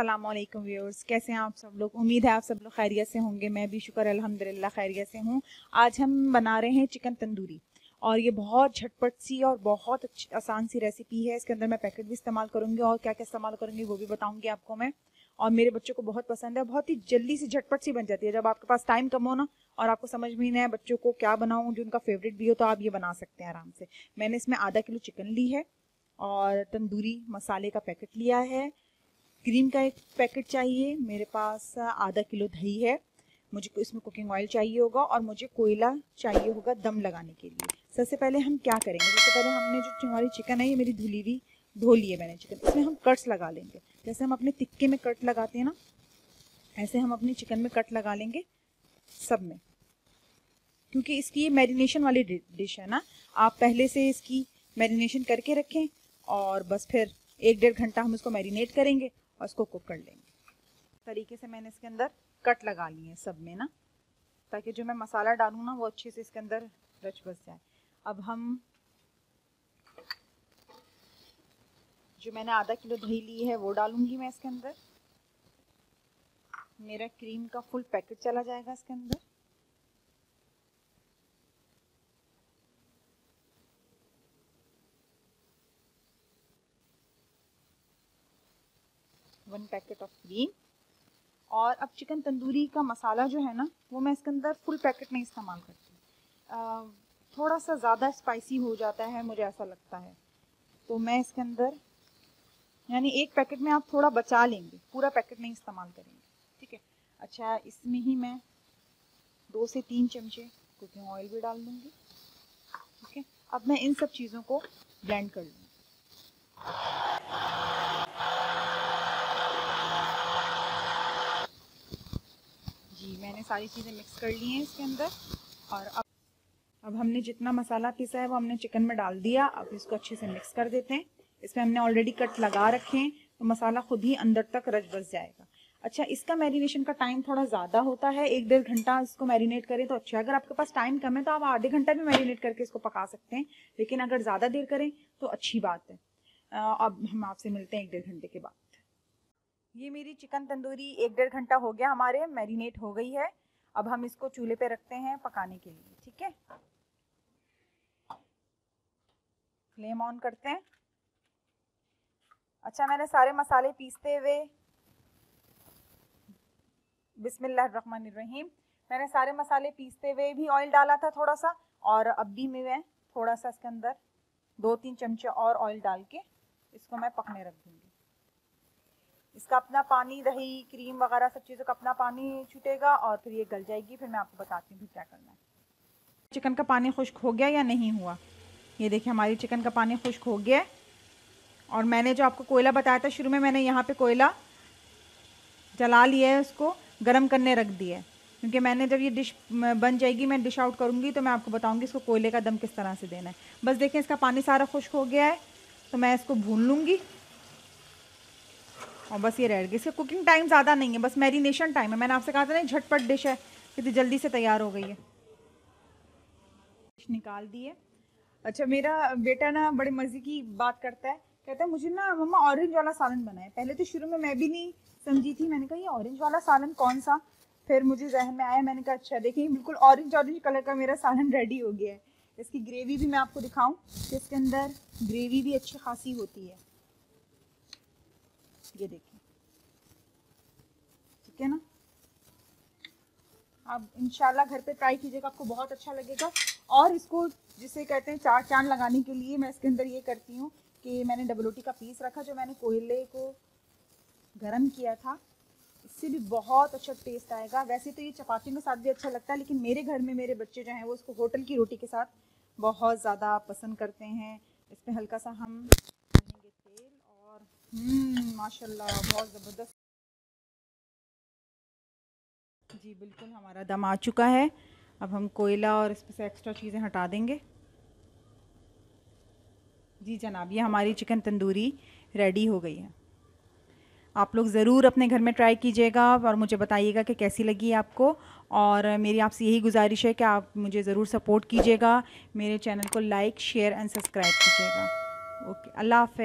अस्सलाम वालेकुम व्यूअर्स कैसे हैं आप सब लोग? उम्मीद है आप सब लोग खैरियत से होंगे। मैं भी शुक्र, अल्हम्दुलिल्लाह, खैरियत से हूँ। आज हम बना रहे हैं चिकन तंदूरी। और ये बहुत झटपट सी और बहुत अच्छी, आसान सी रेसिपी है। इसके अंदर मैं पैकेट भी इस्तेमाल करूँगी और क्या क्या इस्तेमाल करूँगी वो भी बताऊँगी आपको मैं। और मेरे बच्चों को बहुत पसंद है। बहुत ही जल्दी से झटपट सी बन जाती है। जब आपके पास टाइम कम हो ना और आपको समझ में नहीं है बच्चों को क्या बनाऊँ, जो उनका फेवरेट भी हो तो आप ये बना सकते हैं आराम से। मैंने इसमें आधा किलो चिकन ली है और तंदूरी मसाले का पैकेट लिया है। क्रीम का एक पैकेट चाहिए। मेरे पास आधा किलो दही है। मुझे इसमें कुकिंग ऑयल चाहिए होगा और मुझे कोयला चाहिए होगा दम लगाने के लिए। सबसे पहले हम क्या करेंगे? सबसे पहले हमने जो हमारी चिकन है, ये मेरी धुली हुई, धो ली है मैंने चिकन। इसमें हम कट्स लगा लेंगे। जैसे हम अपने तिक्के में कट लगाते हैं ना, ऐसे हम अपनी चिकन में कट लगा लेंगे सब में। क्योंकि इसकी ये मैरिनेशन वाली डिश है ना। आप पहले से इसकी मैरिनेशन करके रखें और बस फिर एक डेढ़ घंटा हम इसको मैरिनेट करेंगे। और इसको कुक कर लेंगे। तरीके से मैंने इसके अंदर कट लगा लिए हैं सब में ना, ताकि जो मैं मसाला डालूँ ना, वो अच्छे से इसके अंदर रच बस जाए। अब हम जो मैंने आधा किलो दही ली है, वो डालूँगी मैं इसके अंदर। मेरा क्रीम का फुल पैकेट चला जाएगा इसके अंदर। वन पैकेट ऑफ़ क्रीम और अब चिकन तंदूरी का मसाला जो है ना, वो मैं इसके अंदर फुल पैकेट नहीं इस्तेमाल करती थोड़ा सा ज़्यादा स्पाइसी हो जाता है, मुझे ऐसा लगता है। तो मैं इसके अंदर, यानी एक पैकेट में आप थोड़ा बचा लेंगे, पूरा पैकेट नहीं इस्तेमाल करेंगे, ठीक है? अच्छा इसमें ही मैं दो से तीन चमचे कुकिंग ऑयल भी डाल दूँगी, ठीक है? अब मैं इन सब चीज़ों को ब्लेंड कर लूँगी जी मैंने सारी चीज़ें मिक्स कर ली हैं इसके अंदर। और अब अब हमने जितना मसाला पीसा है वो हमने चिकन में डाल दिया। अब इसको अच्छे से मिक्स कर देते हैं। इसमें हमने ऑलरेडी कट लगा रखे हैं तो मसाला खुद ही अंदर तक रच बस जाएगा। अच्छा इसका मैरिनेशन का टाइम थोड़ा ज़्यादा होता है। एक डेढ़ घंटा इसको मैरिनेट करें तो अच्छा अगर आपके पास टाइम कम है तो आप आधे घंटा भी मैरिनेट करके इसको पका सकते हैं। लेकिन अगर ज़्यादा देर करें तो अच्छी बात है। अब हम आपसे मिलते हैं एक डेढ़ घंटे के बाद। ये मेरी चिकन तंदूरी एक डेढ़ घंटा हो गया हमारे, मैरिनेट हो गई है। अब हम इसको चूल्हे पे रखते हैं पकाने के लिए, ठीक है? फ्लेम ऑन करते हैं। अच्छा मैंने सारे मसाले पीसते हुए बिस्मिल्लाहिर्रहमानिर्रहीम, मैंने सारे मसाले पीसते हुए भी ऑयल डाला था थोड़ा सा और अब भी मैं थोड़ा सा इसके अंदर दो तीन चमचे और ऑयल डाल के इसको मैं पकने रख दूँगी। इसका अपना पानी, दही क्रीम वगैरह सब चीज़ों का अपना पानी छूटेगा और फिर ये गल जाएगी। फिर मैं आपको बताती हूँ क्या करना है। चिकन का पानी खुश्क हो गया या नहीं हुआ? ये देखिए, हमारी चिकन का पानी खुश्क हो गया और मैंने जो आपको कोयला बताया था, शुरू में मैंने यहाँ पे कोयला जला लिया है उसको, गर्म करने रख दिया है। क्योंकि मैंने जब ये डिश बन जाएगी, मैं डिश आउट करूँगी तो मैं आपको बताऊँगी इसको कोयले का दम किस तरह से देना है। बस देखें इसका पानी सारा खुश्क हो गया है तो मैं इसको भून लूँगी। और बस ये रह गई इसका कुकिंग टाइम ज़्यादा नहीं है, बस मैरिनेशन टाइम है। मैंने आपसे कहा था ना, झटपट डिश है कितनी जल्दी से तैयार हो गई है। निकाल दिए अच्छा मेरा बेटा ना बड़े मज़े की बात करता है। कहता है, मुझे ना मम्मा ऑरेंज वाला सालन बनाए पहले तो शुरू में मैं भी नहीं समझी थी। मैंने कहा, ये ऑरेंज वाला सालन कौन सा? फिर मुझे जहन में आया, मैंने कहा अच्छा देखिए, बिल्कुल ऑरेंज ऑरेंज कलर का मेरा सालन रेडी हो गया है। इसकी ग्रेवी भी मैं आपको दिखाऊँ इसके अंदर ग्रेवी भी अच्छी खासी होती है। ये देखिए। ठीक है ना? आप इनशाला घर पे ट्राई कीजिएगा, आपको बहुत अच्छा लगेगा। और इसको जिसे कहते हैं चार चाँद लगाने के लिए मैं इसके अंदर ये करती हूँ कि मैंने डबल रोटी का पीस रखा जो मैंने कोयले को गरम किया था। इससे भी बहुत अच्छा टेस्ट आएगा। वैसे तो ये चपातियों के साथ भी अच्छा लगता है, लेकिन मेरे घर में मेरे बच्चे जो हैं वो इसको होटल की रोटी के साथ बहुत ज़्यादा पसंद करते हैं। इसमें हल्का सा हम डालेंगे तेल और हम्म, माशाल्लाह, बहुत ज़बरदस्त। जी, बिल्कुल, हमारा दम आ चुका है। अब हम कोयला और इसमें से एक्स्ट्रा चीज़ें हटा देंगे। जी, जनाब, ये हमारी चिकन तंदूरी रेडी हो गई है। आप लोग ज़रूर अपने घर में ट्राई कीजिएगा और मुझे बताइएगा कि कैसी लगी आपको। और मेरी आपसे यही गुजारिश है कि आप मुझे ज़रूर सपोर्ट कीजिएगा। मेरे चैनल को लाइक शेयर एंड सब्सक्राइब कीजिएगा। ओके अल्लाह हाफ़